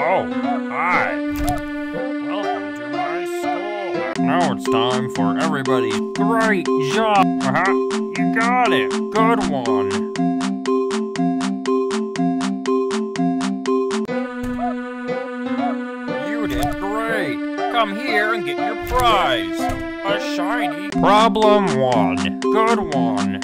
Oh, hi. Welcome to my school. Now it's time for everybody. Great job. Uh-huh. You got it. Good one. You did great. Come here and get your prize. A shiny. Problem one. Good one.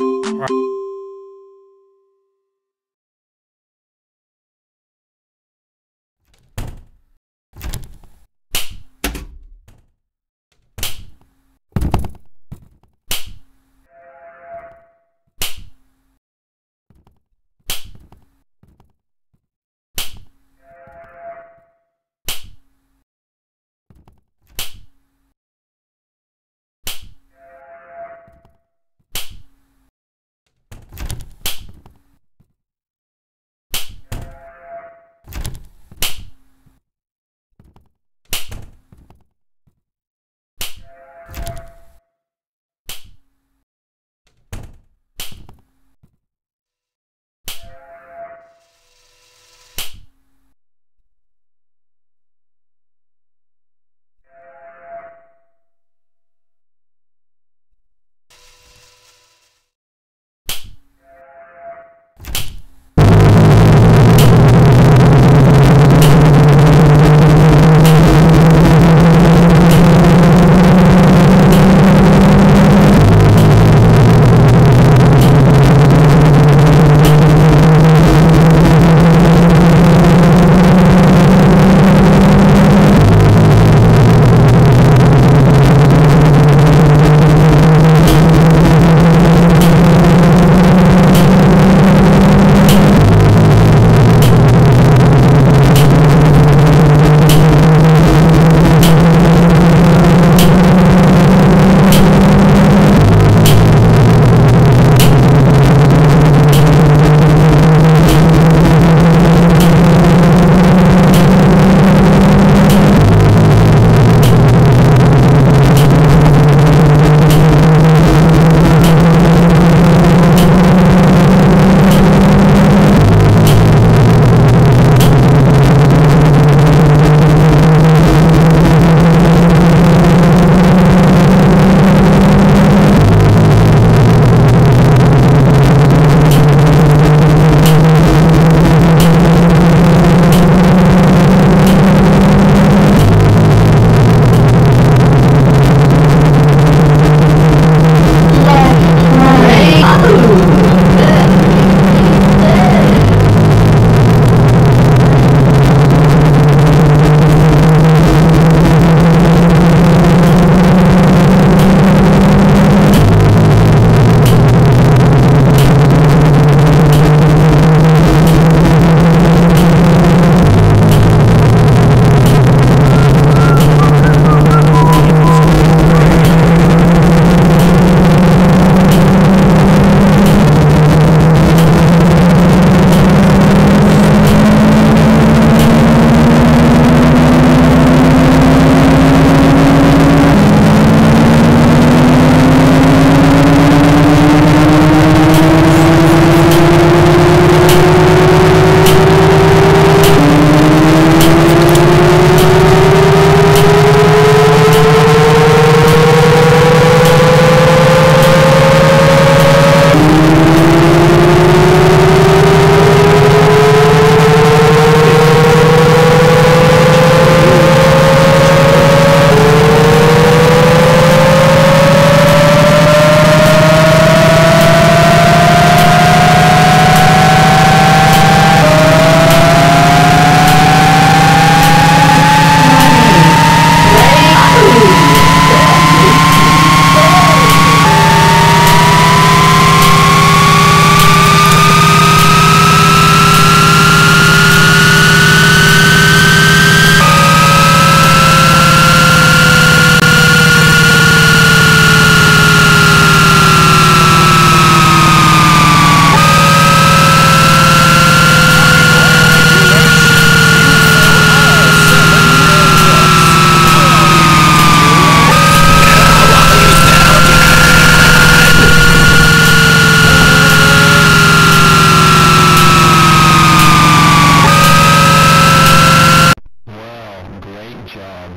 job.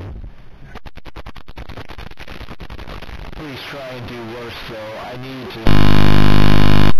Please try and do worse though. I need to...